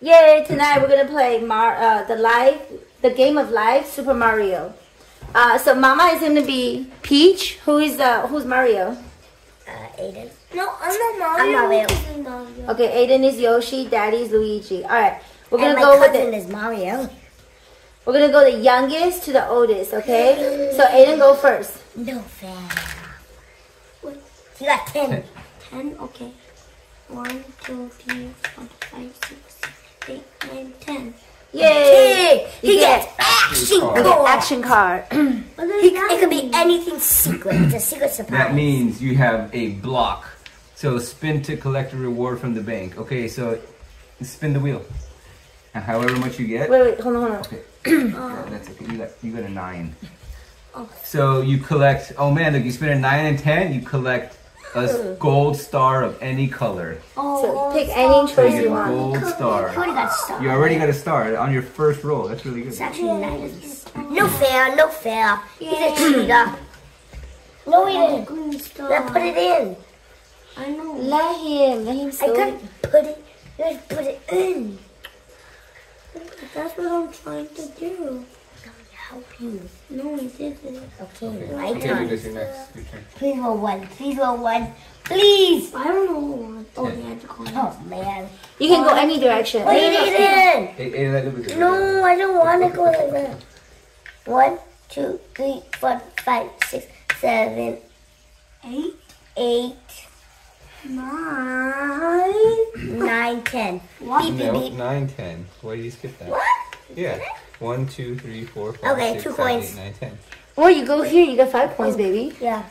Yay! Tonight we're gonna play Mar uh, the live the game of life Super Mario. Uh, so Mama is gonna be Peach. Who is uh, who's Mario? Uh, Aiden. No, I'm not Mario. I'm Mario. Mario. Okay, Aiden is Yoshi. Daddy's Luigi. All right, we're gonna my go with cousin it. is Mario. We're gonna go the youngest to the oldest. Okay. So Aiden, go first. No fair. Wait. You got 10. Ten. Okay. One, two, three, four, five, six, seven, eight, nine, ten. Yay! He You gets get action okay, card. action card. He, it could be anything secret. It's a secret surprise. That means you have a block. So spin to collect a reward from the bank. Okay, so spin the wheel. And however much you get. wait, wait, hold on, hold on. Okay. Yeah, that's okay. You got you got a nine. Okay. So you collect. Oh man, look! You spin a nine and ten. You collect a s- gold star of any color. Oh, So pick any So choice you you get a want. gold You star. already got started. You already got a star on your first roll. That's really good. It's actually nice. No fair, no fair. He's a cheater. No, he didn't. green star. Let's put it in. I know. Let him. Let him I slowly. can't put it. Let's put it in. That's what I'm trying to do. Let me help you. No, I didn't. Okay, my Okay, turn. Lucas, you're next. Please roll one. Please roll one. Please. I don't know what. Oh, yeah, the coin. Oh man. You can go any direction. Put it in. Hey, hey, let Lucas. No, I don't want to go like that. One, two, three, four, five, six, seven, Eight, eight, nine. nine, ten. What? Beep, beep, No, beep. nine, ten. Why did you skip that? What? Yeah. One, two, three, four, five, Okay, six, two seven, coins. eight, nine, ten. Well, you go here. You get five points, baby. Yeah.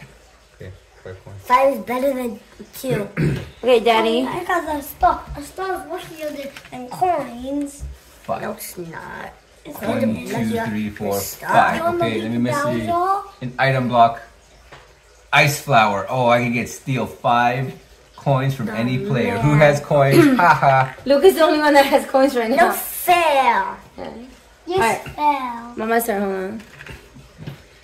Okay, five points. Five is better than two. Okay, Daddy. I got the star. A star is much bigger than coins. no, Five. it's not. It's One, Look two, at three, four, Stop. five. You wanna Okay, let me miss you. An item block. Ice flower. Oh, I can get steal five coins from any player. Who has coins? Haha. Lucas is the only one that has coins right now. No now. fair. Yes, fell. Mama's turn. Hold on.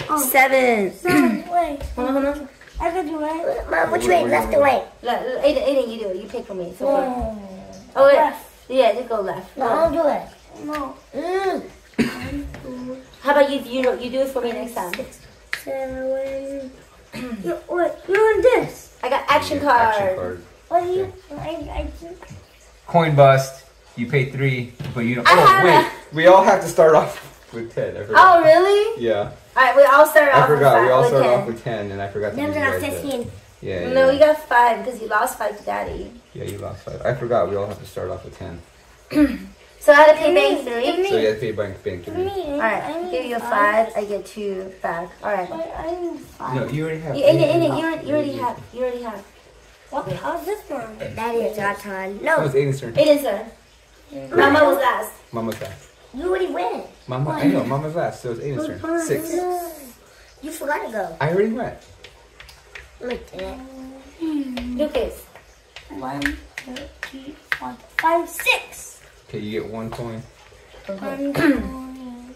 Oh. Seven. Seven, wait. Hold on, hold on. I can do it. Mom, which way? Left or right? Le- le- Aiden, Aiden, you do it. You pick for me. So far. No. Oh wait. Left. Yeah, just go left. No, I'll do it. No. Mm. How about you? You do- you do it for me next time. seven. you, wait, you're doing this. I got action card. Action card. What are you? I, I think. Coin bust. You pay three, but you don't. I Oh have wait, we all have to start off with ten. I. Oh really? Yeah, All right, we all start off. I forgot. With We all five, started with off with ten, and I forgot to Then give I you got 15. Yeah, yeah. No, yeah. you got five because you lost five to Daddy. Yeah, you lost five. I forgot. We all have to start off with ten. So I had to pay bank three. me. So you have to pay bank bank three. All right, I I give you a five. I get two back. All right. Wait, I need five. No, you already have. You, Aiden, Aiden, you already, you already have. You already have. What? How's this one? Daddy, it's our turn. No, No, it's Aiden's turn. Aiden, sir. Mama was last. Mama's last. you already went. Mama, I know. Mama's last, so it's Aiden's turn. Six. You forgot to go. I already went. Look at it. Lucas. One, two, three, four, five, six. Okay, you get one coin. One, two,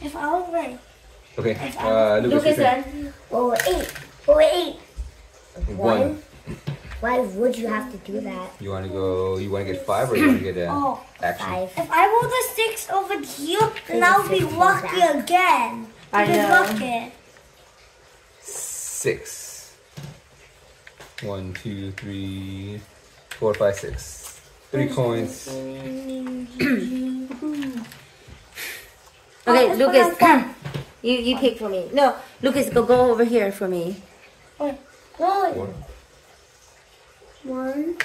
If I was right. Okay, uh, Lucas, Lucas, your turn. turn. Oh, eight. Oh, eight. One. Why would you have to do that? You want to go? You want to get five, or you want to get a Oh, action? Five. if I roll the six over here, then I'll be lucky back. again. I Because know. Look it. Six. One, two, three, four, five, six. Three coins. Okay, Oh, Lucas. that's you you pick for me. No, Lucas, go go over here for me. Oh, oh. Wait, Four. One. One.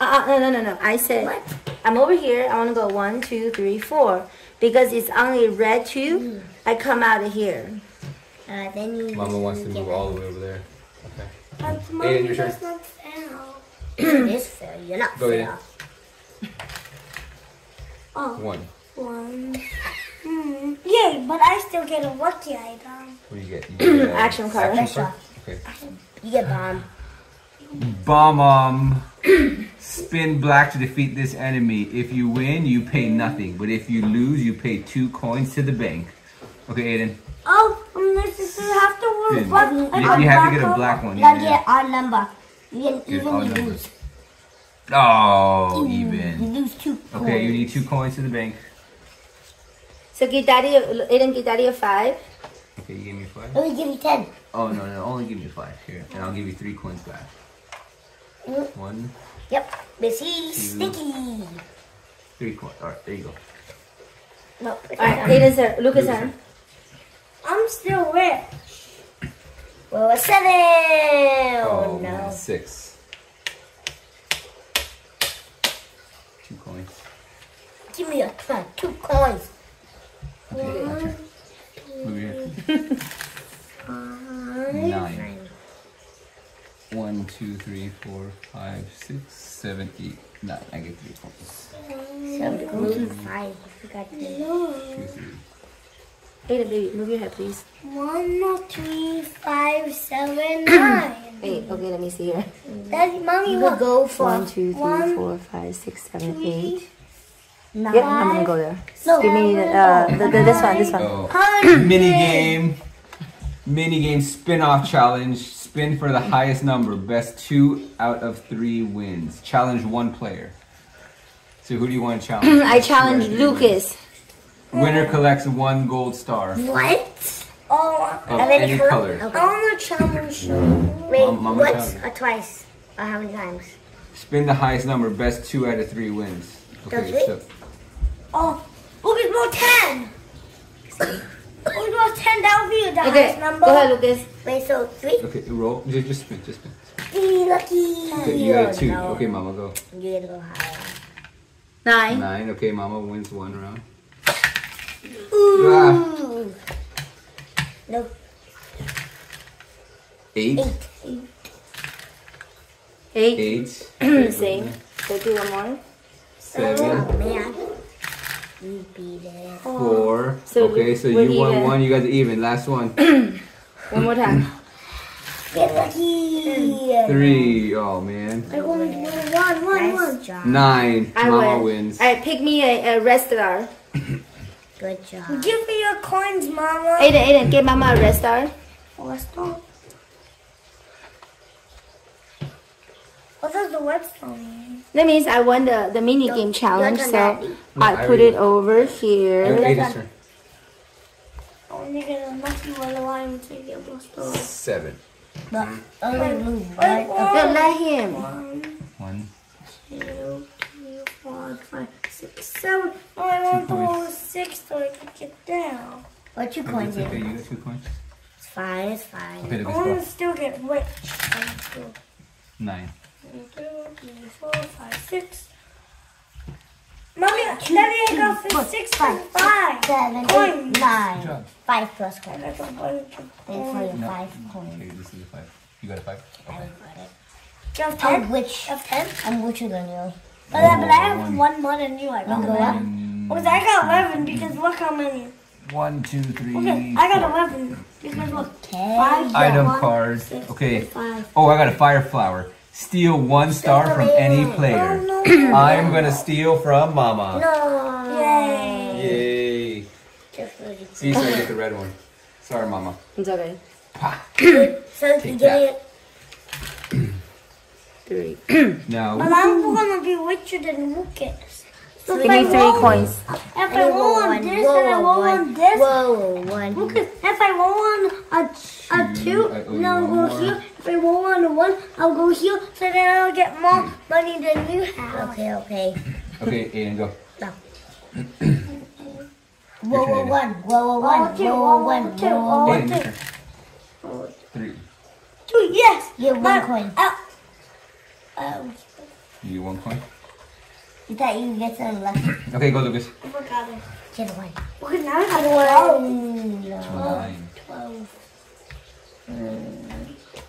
Uh, uh, no, no, no, no. I said What? I'm over here. I want to go one, two, three, four. Because it's only red two, I come out of here. Uh, then you. Mama wants to get move all the way over there. Okay. That's Aiden, mommy, your turn. that's not fair. It is fair. You're not Go fair. ahead. Oh, One. one. Hmm. Yay, but I still get a lucky item. What do you get? You get Action card. Action card. Okay. You get bomb. Bomb um spin black to defeat this enemy. If you win, you pay nothing. But if you lose, you pay two coins to the bank. Okay, Aiden. Oh, um, this is have to work. Spin. What? You, you have to get a black one. You gotta Yeah, get our number. You get even, you lose. Oh, You even. lose two Okay, you need two coins to the bank. So give daddy, a, Aiden, give daddy a five. Okay, you give me five. Let me give you ten. Oh no, no, only give me five here, and I'll give you three coins back. Mm. One, Yep. Missy Sticky. three coins. All right, there you go. No. All right, Aiden's turn. Lucas' turn. I'm still rich. Well, a seven. Oh, man, no. six. Two coins. Give me a ton. Two coins. Okay, my turn. Move here. Nine. One, two, three, four, five, six, seven, eight, nine. I get three points. So go to five. I forgot to. Two, three. Aiden, baby, move your head, please. One, three, five, seven, nine. Wait, okay, let me see here. Daddy, mommy, You what? go for One, two, three, One, four, five, six, seven, eight. Nine. Yep, I'm gonna go there. No. Give me uh, the, the, this one, this one. Oh. Mini game. Mini game spin off challenge. Spin for the highest number. Best two out of three wins. Challenge one player. So who do you want to challenge? I challenge Two out of three Lucas. wins. Winner collects one gold star What? Oh, Any any color? color. Okay. I want to challenge you. Wait, Mom- Mama once challenge. or twice? Or how many times? Spin the highest number. Best two out of three wins. Okay, Does so Oh, look at more ten. Look at more ten. That would be the Okay, highest number. go ahead, Lucas. Wait, so three? okay, roll. Just, just spin. Just spin. Three lucky. Okay, you got Oh, two. no. Okay, Mama, go. You gotta go higher. Nine. Nine. Okay, Mama wins one round. Ah, No, eight. eight. Eight. Eight. Okay, Same. So do one more. Seven. Oh, man. You beat it. Four. So okay, so we're you won even. one. You guys are even. Last one. One more time. Get lucky. Three. Oh man. I want to do one, one, one. Nice job. Nine. I Mama win. wins. All right, pick me a, a red star. Good job. Give me your coins, Mama. Aiden, Aiden, give Mama a red star. What's that? What does the website mean? That means I won the, the mini game challenge. turn, So Daddy. No, I I put already it won. over Okay, here. Aiden's turn. I want to get a lucky one line to get my store. Seven. But only move Wait, one. No, let him. One, One. two, three, four, five, six, seven. Oh, I want the points. one six so I can get down. What two Okay, coins it's okay. in? You got two coins. It's fine, it's fine. Okay, I let's want go. to still get rich. One, two, Nine. three, three, four, five, six. Mommy, Daddy, I got four, for six five, and five. Seven, Coins. eight, Good nine. job. Five plus I coins. got the one. Wait for your No. five Okay, this is a five. You got a five. I Okay. got it. You have I'm ten? rich. You have ten? I'm richer than you. But, I, but I have One. one more than you. I got Wanna eleven. Because I got eleven because look how many. One, two, three. Okay, I got four. eleven because look. Okay. Five. Item One, cards. six, Okay. Five. Oh, I got a fire flower. Steal one star from any Oh player. no. I'm gonna steal from Mama. No. Yay. Yay. Just really See, so I get the red one. Sorry, Mama. It's okay. Pa. So you Take get it, Three. no. But I'm gonna be richer than Lucas. So Give if I me three roll- coins. If I roll on this and I roll on this, Whoa, one. Lucas, if I roll on a, a Two, two, then I'll go here. If I roll on a one, I'll go here. So then I'll get more money than you have. Okay, okay. okay, Aiden, go. Whoa, whoa, turn, one. Whoa, whoa, one. Oh, two, Whoa, oh, whoa, one. two, Whoa, whoa, oh, one. Aiden, your two. turn. Three. Two, yes. You have one But- coin. uh, um, You get one coin. You thought you could get something lucky? Okay, go, Lucas. I forgot it. Get one. Because now I got oh, twelve. No. Nine. Twelve.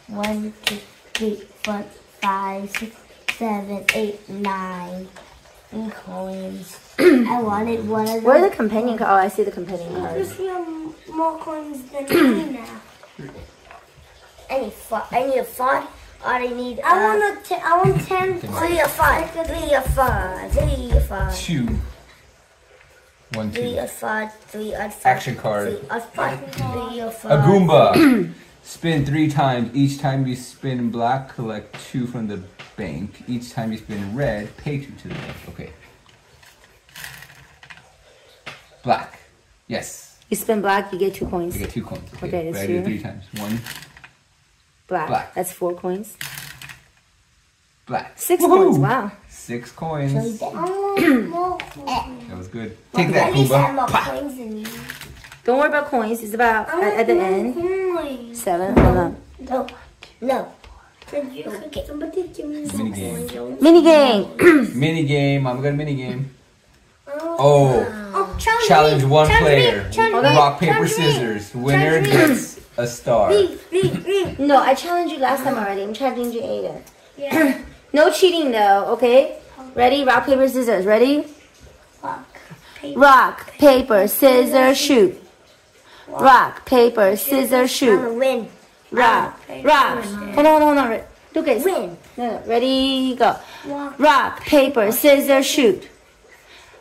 One, two, three, four, five, six, seven, eight, nine. Three coins. I wanted one of Where are the companion cards? Oh, I see the companion cards. Because you have more coins than me now. I need four. I need a four. Or I need. I uh, want a ten. I want ten. Three or five. Three or five. Three or five. Two. One, Three two. or five. Three or five. Action card. Three or five. Three or five. A Goomba. Spin three times. Each time you spin black, collect two from the bank. Each time you spin red, pay two to the bank. Okay. Black. Yes. You spin black, you get two coins. You get two coins. Okay. Okay, that's I did two. three times. One, Black. Black. That's four coins. black. Six Woohoo! coins. Wow. Six coins. you I get- want more coins. That was good. Take that, At least I have Pumbaa. more Pa! coins than you. Don't worry about coins. It's about I at, at the end. coins. Seven. Hold on. No, no. Could you, somebody give me Mini game. Mini game. Mini game. I'm got a mini game. Oh, Oh, oh challenge, challenge one challenge player. Challenge Rock paper challenge me. scissors. Winner gets a star. No, I challenged you last time already. I'm challenging you, Aiden. Yeah. No cheating though. Okay. Ready? Rock paper scissors. Ready? Rock, paper, Rock paper scissors shoot. Rock paper scissors shoot. I'm shoot. gonna win. Rock. Rock. Hold on, hold on, hold on. Lucas. Win. No, no. Ready? Go. rock, Rock paper scissors shoot.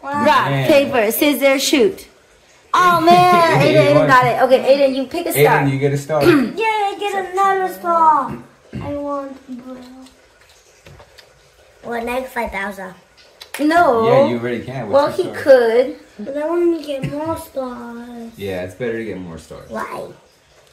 rock. Rock paper scissors shoot. Oh man, Aiden, Aiden got it. Okay, Aiden, you pick a star. Aiden, you get a star. Yeah, I get another star. I want blue. Well, ninety-five thousand. no. yeah, you already can. well, he stars. could. But I want to get more stars. Yeah, it's better to get more stars. Why?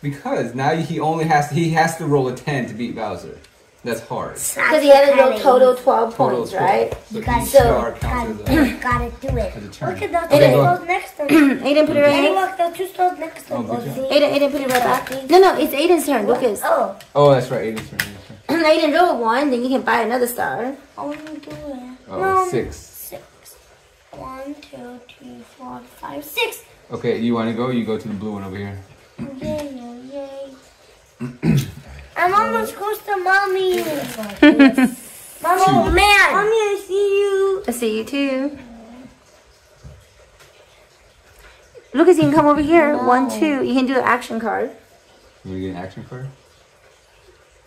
Because now he only has to, he has to roll a ten to beat Bowser. That's hard. Because he had to go total 12 Total points, score. right? So got each so- star counts as a, Gotta do it. as a turn. Look at that Okay, two go. stars next to me. Aiden, put it right Hey, here. look, the two stars next to Oh, me. Aiden, Aiden, put it right back. No, no, it's Aiden's turn. Lucas. Oh, Oh, that's right. Aiden's turn. Aiden's turn. Aiden, roll one, then you can buy another star. I want to do it. Oh, No, six. Six. One, two, three, four, five, six. Okay, you want to go? You go to the blue one over here. Yay, yay, yay. I'm almost close to mommy. Mommy, Oh, man. Mommy, I see you. I see you too. Lucas, you can come over here. One, two. You can do an action card. You want to get an action card?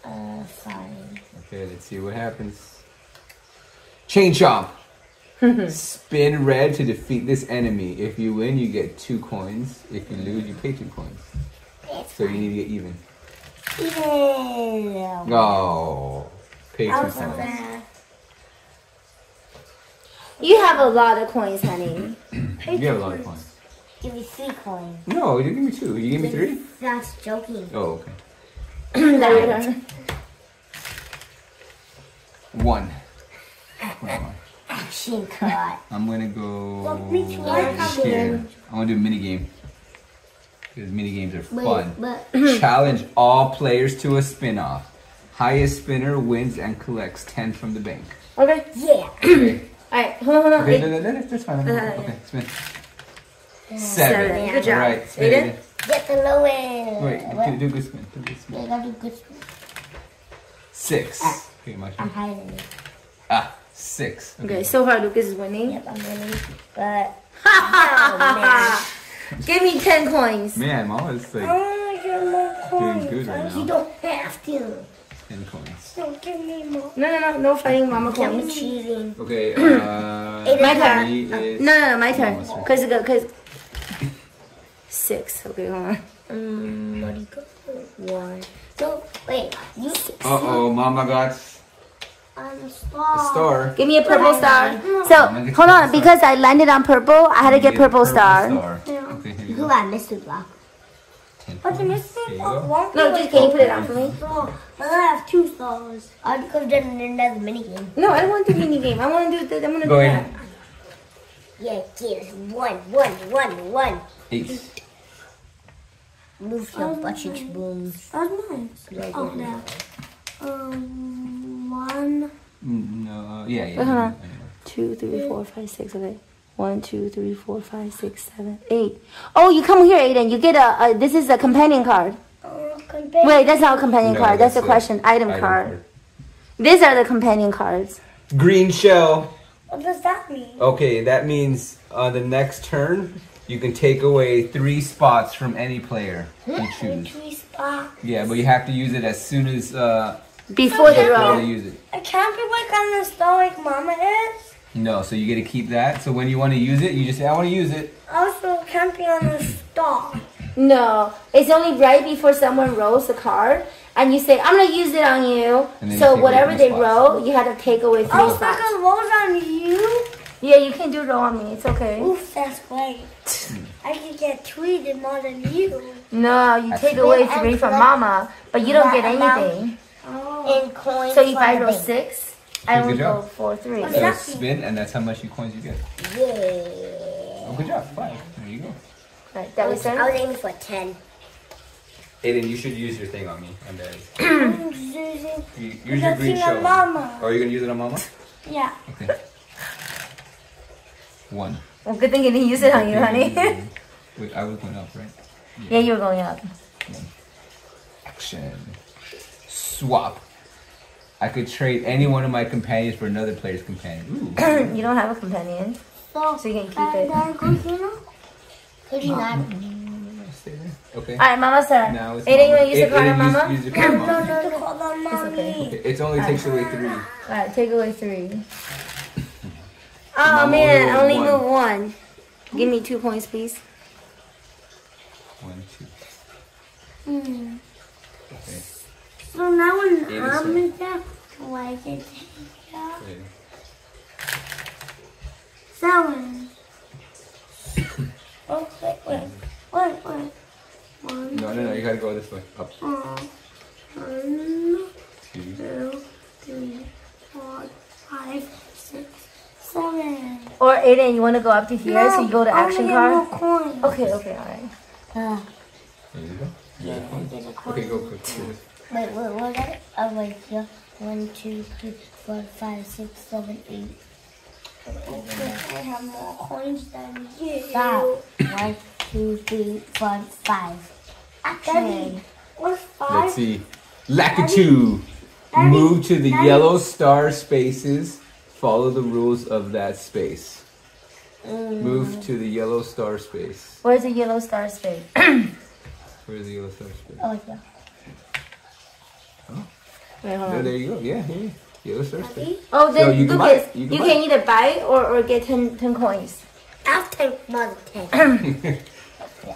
uh, fine. Okay, let's see what happens. Chain chomp. Spin red to defeat this enemy. If you win, you get two coins. If you lose, you pay two coins. So you need to get even. Yeah. Oh, pay two coins. You have a lot of coins, honey. You have a lot of coins. Give me three coins. No, you give me two. You give me three. That's joking. Oh, okay. One. Hold. Action card. I'm gonna go Well. I'm gonna do a mini game. Because mini games are fun. but Challenge all players to a spin off. Highest spinner wins and collects 10 from the bank. Okay. yeah. Okay, Alright, hold on, hold on. okay no, no, no, that's fine. Uh, Okay, spin. Seven. Seven. Good job. All right, spin Aiden? it. Get the low end. Wait, What? do, do a good spin. Do a good spin. Yeah, do good. spin. Six. Ah. Okay, my I'm turn. hiding it. Ah, six. Okay, so far Lucas is winning. Yep, I'm winning. But Give me 10 coins. Man, Mama's I like want to get more doing coins. good right man, you don't have to. 10 coins. Don't give me more. No, no, no, no fighting mama Don't be coins. cheating. Okay, uh. My turn. is- No, no, no, my turn. Mama's turn. Cause it go, cause six. Okay, hold on. Um, what do you go? One. So wait, you Uh oh, Mama got I'm a a star. star. Give me a purple star. So hold on, because I landed on purple, I had to get You a purple star. Yeah. Okay, here you who go. got Mr. Block? 10 But the points. missing Here you won't No, just can you put it on for me? star. But I have two stars. I could have done another mini game. No, I don't want the mini game. I want to do the. I'm gonna Go do ahead. that. Yeah, kids. One, one, one, one. Eight. Move your buttons, boom. That's nice. Oh, yeah. Um, one. Mm, No, yeah, yeah. Wait, hold on. Two, three, four, five, six. Okay. One, two, three, four, five, six, seven, eight. Oh, you come here, Aiden. You get a. a this is a companion card. Uh, compare. Wait, that's not a companion No, card. That's, that's a a question. Item, Item card. These are the companion cards. Green shell. What does that mean? Okay, that means on the next turn, you can take away three spots from any player you choose. Three spot. Yeah, but you have to use it as soon as uh, Before the before row. they use it. I can't be like on the star like Mama is. No, so you get to keep that. So when you want to use it, you just say, "I want to use it." Also, can't be on the star. No, it's only right before someone rolls the card, and you say, "I'm gonna use it on you." And then you So whatever they spots. roll, you have to take away three Oh, spots. Freckles rolls on you? Yeah, you can do roll on me. It's okay. Oof, that's great. I can get tweeted more than you. No, you take Actually- away three from Mama, but you don't get that amount- anything. Oh. In coins. So if for I roll six, I Good will job. go four three. What's So that? spin, and that's how much you coins you get. Yeah. Oh, good job. Five. There you go. Right, that was I it. was aiming for ten. Aiden, you should use your thing on me. On that. I'm using You, use your green thing show. Mama. Oh, are you gonna use it on Mama? Yeah. Okay. One. Well, good thing you didn't use it on you, honey. Wait, I was going up, right? yeah, you were going up. Action. Swap. I could trade any one of my companions for another player's companion. Ooh. you don't have a companion, So, so you can keep and it. then go here. Could you not? Stay there. Okay. All right, Mama's turn. Now it's Aiden, you Mama. want to use the Aiden, card on Mama? Use your card on No, Mama. no, no, hold on, mommy. okay. Okay, It only takes away three. All right, take away three. Oh Mama man, I rolled only one. moved one. Give me two points, please. One, two. Hmm. Okay. So now when Eight is I'm it. in there, do I get yeah. okay. seven? oh, wait, wait, wait, wait. One, No, no, no. You gotta go this way. Up. uh, one, Two. two, three, four, five, six, seven. Or Aiden, you want to go up to here so you go to I wanna action get card? more coins. Okay, okay, all right. Uh, There you go. Yeah, I get a coin. Okay, go quick. Do wait, wait, what? was it? Oh, wait, here. One, two, three, four, five, six, seven, eight. Okay, I have more coins than you. Stop. One, two, three, four, five. Daddy, Action. what's five? Let's see. Lakitu. Daddy, Move to the Daddy. yellow star spaces. Follow the rules of that space. Mm. Move to the yellow star space. Where's the yellow star space? Where's the yellow star space? Oh, yeah. Wait, hold on. there you go. Yeah, here. Yellow star space. Daddy, Oh, then So you can buy Lucas, it. you You can, can buy it. either buy it or, or get 10, 10 coins. I'll take more than ten.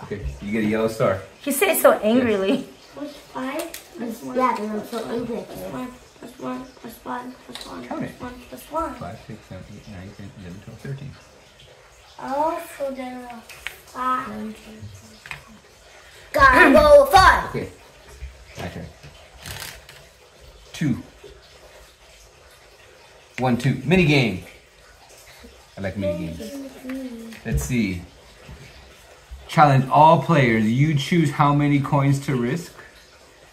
Okay, you get a yellow star. He says so angrily. what's five? Plus one. yeah, because I'm so angry. Plus one, plus one, plus one, plus one, Count it. plus one, plus one. 5, 6, 7, 8, 9, 10, 11, 12, 13. Oh, so there are five. Gotta go far. Okay. My turn. Two. One, two. Mini game. I like mini games. Let's see. Challenge all players. You choose how many coins to risk.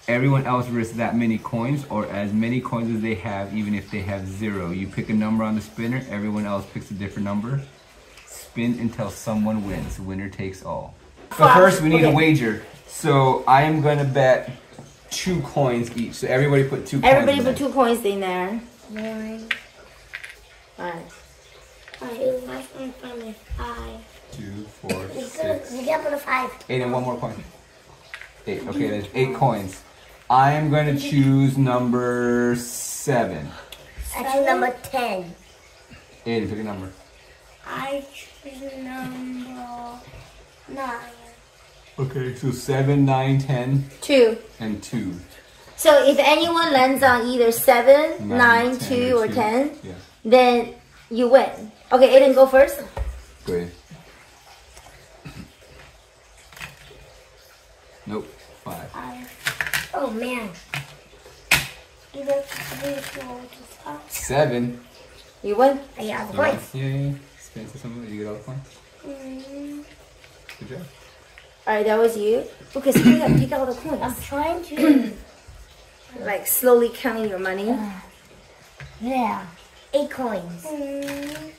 Everyone else risks that many coins or as many coins as they have, even if they have zero. You pick a number on the spinner, everyone else picks a different number. Spin until someone wins. Winner takes all. But first, we need a wager. So I am gonna bet two coins each. So everybody put two coins. Everybody in put there. two coins in there. One, Alright. Alright, last one for me. Five. Two, four, you six, get put a five. eight, and one more coin. Eight. Okay, there's eight coins. I am going to choose number seven. I choose number ten. Aiden, pick a number. I choose number nine. Okay, so seven, nine, ten, Two. and two. So if anyone lands on either seven, nine, 10, two, or ten, Yeah. then you win. Okay, Aiden, go first. Great. Nope. Five. Five. Oh man. Either three, four, to five. Seven. You win. I Yeah, points. yeah, yeah. Spin to someone. You get all the points. Mm, Good job. Alright, that was you. Lucas, pick out, pick out the coins. I'm trying to. Like slowly counting your money. yeah. Eight coins. mm,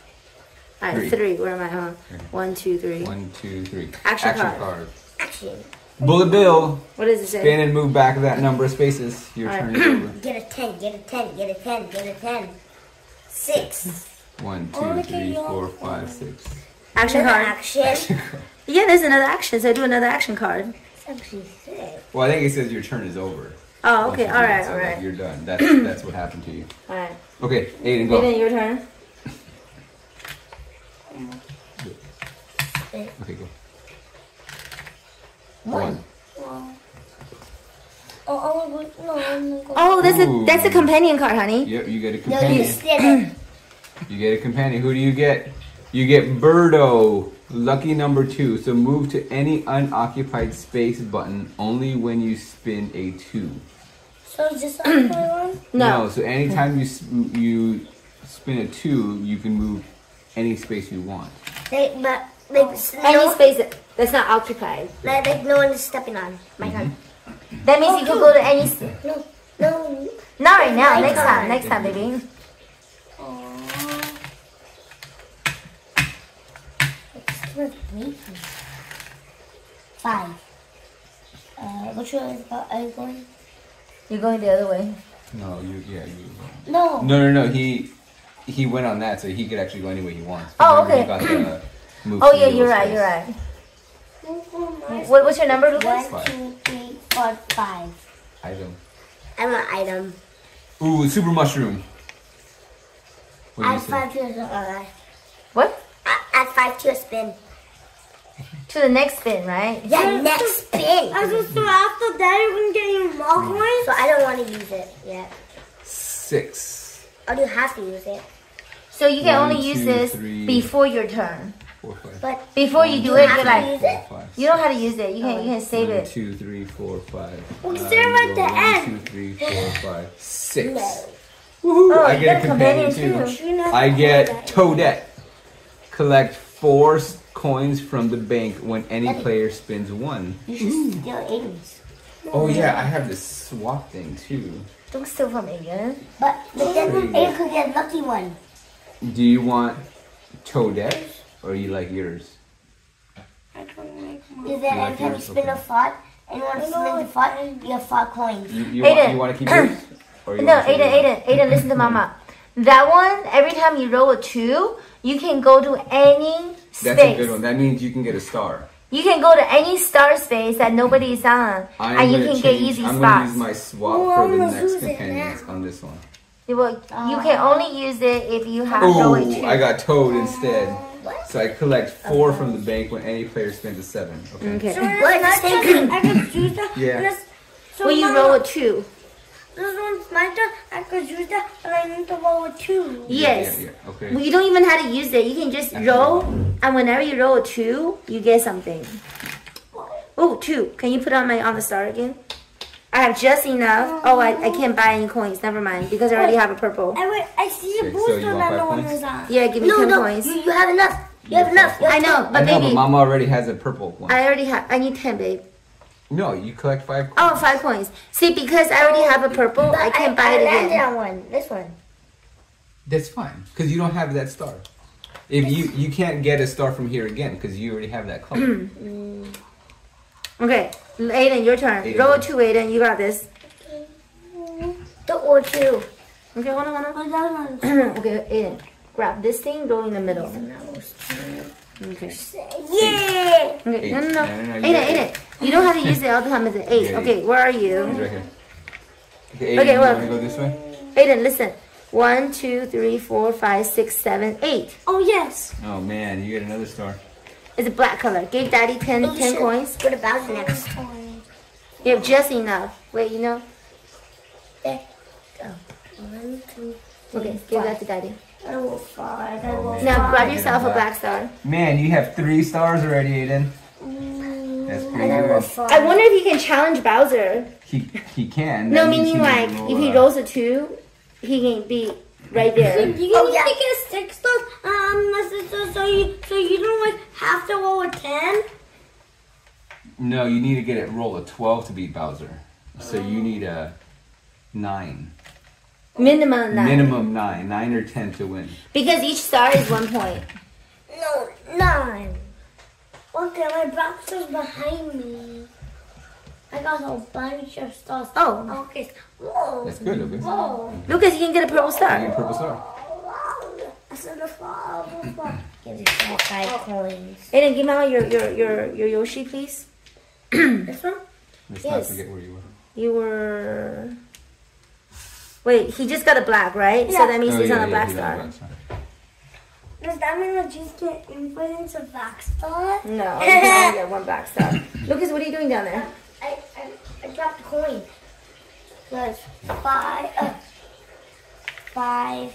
Alright, Three. three. Where am I? Huh? Three. One, two, three. One, two, three. Action card. Actually, Bullet bill. What does it say? Spin and move back that number of spaces. Your Alright. turn is over. get a ten. Get a ten. Get a ten. Get a ten. Six. One, I wanna two, get three, your four, phone. five, six. Action card. Action. Yeah, there's another action, so I do another action card. It's actually six. Well, I think it says your turn is over. Oh, okay, you do alright, it, so, like, alright. You're done. That's that's what happened to you. Alright. Okay, Aiden, go. Aiden, your turn. Okay, go. One. Wow. Oh, I'm gonna go. No, I'm gonna go. Oh, that's a that's a companion card, honey. Yep, you get a No, you companion. it. You get a companion. Who do you get? You get Birdo, lucky number two. So move to any unoccupied space button only when you spin a two. So is this on one? No. so anytime you s- you spin a two, you can move any space you want. Like, but like, Any no, space that's not occupied. like, like no one is stepping on my mm-hmm. turn. That means you can go to any. s- No, no. Not right now. Next time. Next time, baby. It's worth. Five. Uh, which way are you going? You're going the other way. No, you yeah you. No. No, no, no. He he went on that, so he could actually go any way he wants. Oh, Remember, he okay. got the move Oh yeah, you're right. space. You're right. What, what's your number, Lucas? One, Five. two, three, four, five. Item. I'm an item. Ooh, super mushroom. What do you say? five to a uh, What? add five to a spin. To the next spin, right? Yeah, next spin. I was so after that, you're gonna get your more coins? So I don't want to use it yet. Six. Or do you have to use it? So you can One, only use two, this three. before your turn. Four, five. But Before you do you it, you're like, use Four, it. five. you know how to use it. You can you can save One, it. two, three, four, five. Well, Uh, zero at the one, end. two, three, four, five, six. No. Woohoo! Oh, I get a companion, companion too. too. I get that- Toadette. Collect four s- coins from the bank when any player spins one. You should steal Aiden's. Oh yeah, I have this swap thing too. Don't steal from Aiden. But, but then There you go. Aiden could get a lucky one. Do you want Toadette or you like yours? I don't like mine. Is that You like every time you yours? spin a Okay. fought, and you want to spin the fought, you get five coins. You, you, Aiden. want, you want to keep yours? Or you No, wanna keep Aiden. Aiden, Aiden, listen to mama. That one, every time you roll a two, you can go to any space. That's a good one. That means you can get a star. You can go to any star space that nobody's on, I'm and you gonna can get change- easy I'm gonna use spots. my swap Oh, for I'm the next use companions on this one. You, will, you can only use it if you have roll a Oh, two. I got Toad instead. So I collect four from the bank when any player spins a seven. Okay. okay. So What? it's Same not thing. just, I could use that. Yeah. and it's- So When you Mama, roll a two, This one's my turn. I could use that, but I need to roll a two. yes. Yeah, yeah, okay. Well, you don't even have to use it. You can just roll, and whenever you roll a two, you get something. Oh, two. Can you put on my on the star again? I have just enough. Oh, I, I can't buy any coins. Never mind, because I already have a purple. I wait. I see a Okay, so booster you want that no one points? is on. Yeah, give me No, ten no, coins. you, you have enough. You have enough. I know, I but know, but baby, Mama already has a purple one. I already have. I need ten, babe. No, you collect five. Oh, five coins. See, because I already have a purple, I can't buy it I landed again. on one. This one. That's fine, because you don't have that star. If you you can't get a star from here again, because you already have that color. Okay, Aiden, your turn. Aiden. Roll a two, Aiden. You got this. The or two. Okay, hold on, hold Oh, that one. on. okay, Aiden, grab this thing, Go in the middle. Okay. Yeah. Okay, Eight. no, no, no. No, no, no, you Aiden, got Aiden, you don't have to use it all the time. It's an eight. Yeah, Okay, where are He's you? right here. Okay, Okay, Aiden, you well- want to go this way? Aiden, listen. One, two, three, four, five, six, seven, eight. Oh yes. Oh man, you get another star. It's a black color. Give Daddy 10, 10 coins. What about Bowser next. You have just enough. Wait, you know? There. Go. One, two. Okay, give that to Daddy. I roll five. I Oh. Now five. grab yourself a Black. black star. Man, you have three stars already, Aiden. That's pretty I good. I wonder if you can challenge Bowser. He he can. No, That means meaning he like if he rolls a two, he can beat right there. You Oh, yeah. to get six stars. Um, so, so, so you so you don't like have to roll a ten. No, you need to get it roll a twelve to beat Bowser. So you need a nine. Minimum nine. Minimum nine. Nine or ten to win. Because each star is one point. No, nine. Okay, my boxer's behind me. I got a bunch of stars. Oh. Okay. Whoa. That's good, Lucas. Whoa. Lucas, you can get a purple star. You get star. a purple star. Wow. I said the fall. Give yourself five oh. coins. Aiden, give Mama your, your, your, your Yoshi, please. This one? Let's Yes. not forget where you were. You were. Wait, he just got a black, right? Yeah. So that means Oh, he's yeah, on a black he got a star. black star. Does that mean that you get influence a black star? No, you can only get one back star. Lucas, what are you doing down there? I, I, I dropped a coin. That's five. Uh, five.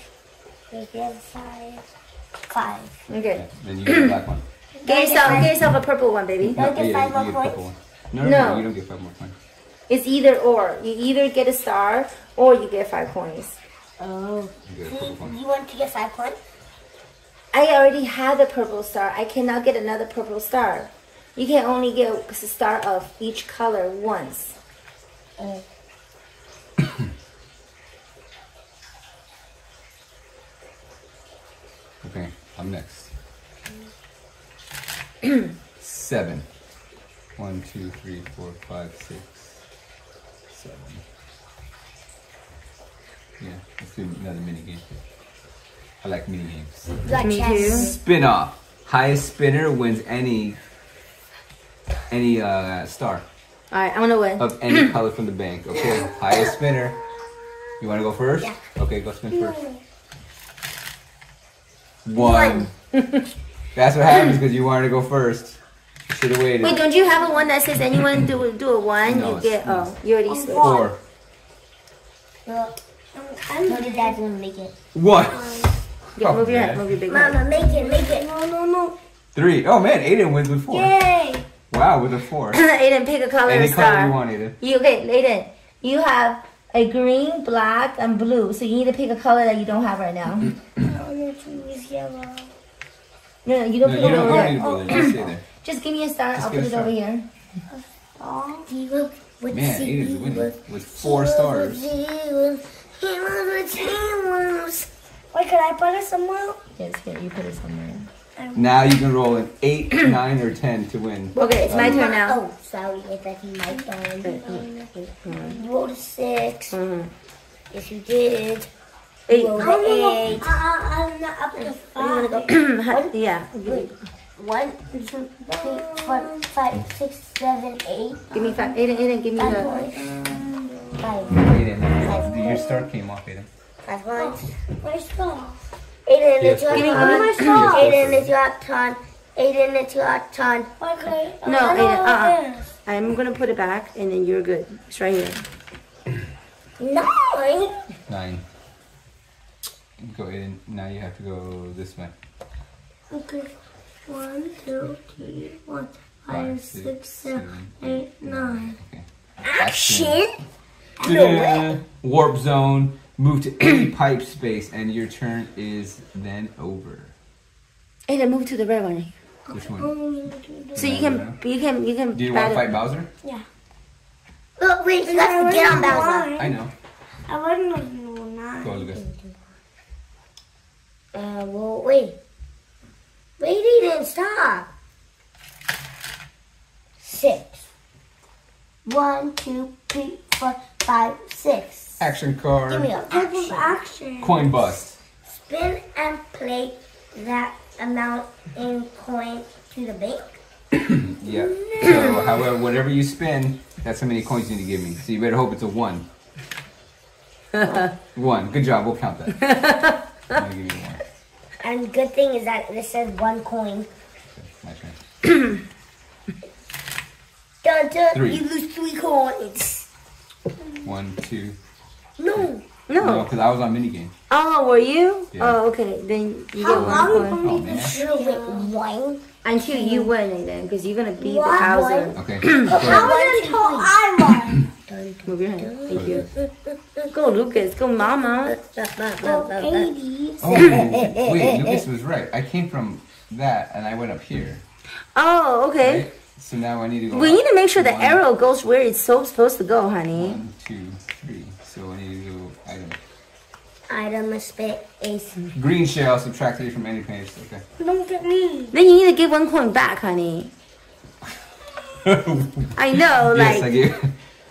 Wait, the other side. Five. Okay. Then you get the black one. Get yourself, get yourself a purple one, baby. Do I get yeah, five you more get points? purple one. No, no, No. no, you don't get five more points. It's either or. You either get a star or you get five coins. Oh. You get a purple one. You want to get five points? I already have the purple star. I cannot get another purple star. You can only get a star of each color once. Uh, Okay, I'm next. Seven. One, two, three, four, five, six, seven. Yeah, let's do another mini game. I like mini games. You got Me too. Spin off. Highest spinner wins any any uh, star All right, I'm gonna win. of any color from the bank. Okay, highest spinner. You want to go first? Yeah. Okay, go spin first. One. That's what happens because you wanted to go first. Should have waited. Wait, don't you have a one that says anyone do do a one? No, you it's- get oh, you already switched. Four. no, I'm no, the dad's gonna make it. One. Yeah, move your head, move your big head. Mama, make it, make it. No, no, no. Three. Oh man, Aiden wins with four. Yay. Wow, with a four. Aiden, pick a color Any or color you want, Aiden. You okay, Aiden? You have a green, black, and blue. So you need to pick a color that you don't have right now. no, I want to use yellow. no, you No, don't you put it don't, over you don't there. Need to go there. Just stay there. Just give me a star. Just I'll put it over here. Oh, Zero Man, Aiden's zero. winning with four stars. Zero. He was with zeros. Wait, can I put it somewhere? Yes, here, you put it somewhere. Now you can roll an eight, nine, or ten to win. Okay, it's my turn now. Oh, sorry, it's like my turn. Roll to six. Mhm. Yes, you did. Eight. Roll no, eight. I, I, I'm not up to Where you wanna five. go? yeah. One, two, three, four, five, six, seven, eight, Give me five. Aiden, Aiden, give me five the. points. Uh, five, Aiden, uh, your star came off, Aiden. five points. My star. Aiden, it's your give me turn. one. star. Aiden, it's your turn. Aiden, it's your turn. Why could I? No, Aiden, uh-uh. I'm gonna put it back, and then you're good. It's right here. Nine. Nine. Go Aiden. Now you have to go this way. Okay. One, two, three, four, Five, five, six, seven, eight, nine. Okay. Action. Ta-da! Warp zone. Move to any pipe space, and your turn is then over. Aiden, move to the red one. Which one? So you can, you can, you can. Do you want to fight Bowser? Yeah. Look, wait, you have to get on Bowser. I know. I wasn't know nine. Go, Lucas. Uh, well, wait. Wait, Aiden, stop. Six. One, two, three, four, five, six. Action card. Give me card. a Type action. action. Coin bust. Spin and play that amount in coin to the bank. Yeah. So, however, whatever you spin, that's how many coins you need to give me. So you better hope it's a one. one. Good job. We'll count that. I'm gonna give you one. And good thing is that this says one coin. Okay, my turn. Dun, dun, Three. You lose three coins. One, two. No. No, No. because I was on minigame. Oh, were you? Yeah. Oh, okay. Then you How get long oh, one for point. Oh me to man. Should have went one. Until you win, Aiden, because you're gonna beat the What? Bowser. Okay. How Go. was until I won? Move your hand. Thank you. Go, Lucas. Go, Mama. Go Aiden. Oh, wait, Lucas was right. I came from that and I went up here. Oh, okay. Right? So now I need to go. We up. need to make sure the arrow goes where it's so supposed to go, honey. One, two, three. So I need to go item. Item space. Green shell subtracted from any page. Okay. Look at me. Then you need to give one coin back, honey. I know, yes, I like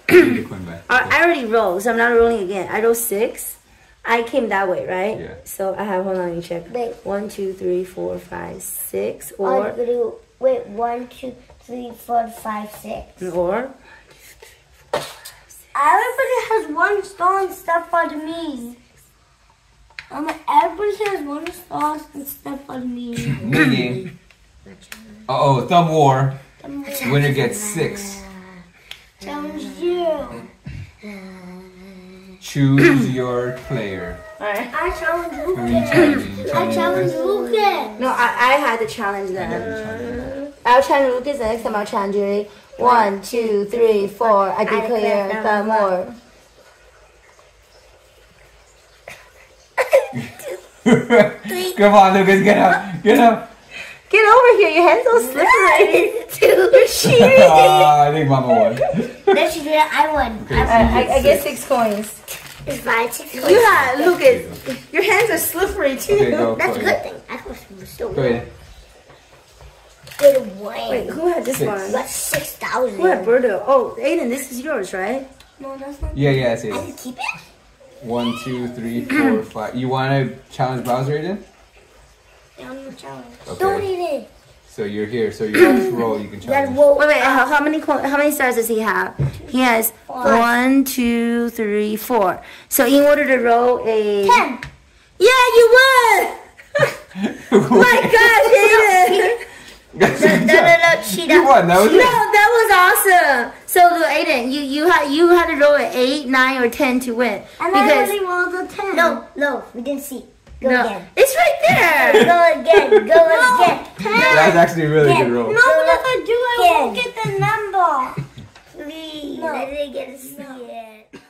gave, gave the coin back. I, I already rolled, so I'm not rolling again. I rolled six. I came that way, right? Yeah. So I have hold on, let me check. Wait. One, two, three, four, five, six, Or, or wait, one, two, three, four, five, six. or Everybody has one star and stuff but me. Um, everybody has one sauce and step on me. Mini game. Uh oh, thumb war. Winner gets six. Challenge you. Choose your player. Alright. I challenge Who are you Luke. challenging? You I challenge challenging Luke. No, I, I had to challenge them. I'll challenge Lucas, and next time I'll challenge Yuri. One, two, three, four. I declare the war. Come on, Lucas, get up. Get up. Get over here, your hands so slippery. You're cheating. Ah, I think Mama won. Let's do it. I won. Okay, so I, you I, I get get six. six coins. It's fine. Six You got Lucas. Your hands are slippery too. Okay, go. That's a good thing. I was still Go ahead. good win. Wait, who had this Six. one? That's six thousand. Who had Birdo? Oh, Aiden, this is yours, right? No, that's not. Yeah, yeah, that's I can keep it. One, two, three, four, five. You want to challenge Bowser, Aiden? I'm the challenge. Okay. Don't eat it. So you're here. So your next roll, you can You gotta challenge. roll. Wait, wait. How, how many co- how many stars does he have? He has one, two, three, four. So in order to roll a Ten. yeah, you won. My gosh, Aiden. No, no, no, cheat You up. won. That was No, it. that was awesome. So, look, Aiden, you you had you had to roll an eight, nine, or ten to win And I because only rolled a ten. No, no, we didn't see. Go no. again. It's right there. go again. Go no. again. Ten. That's actually a really ten. good roll. No, but if I do, I ten. won't get the number. Please. No. I didn't get to see it.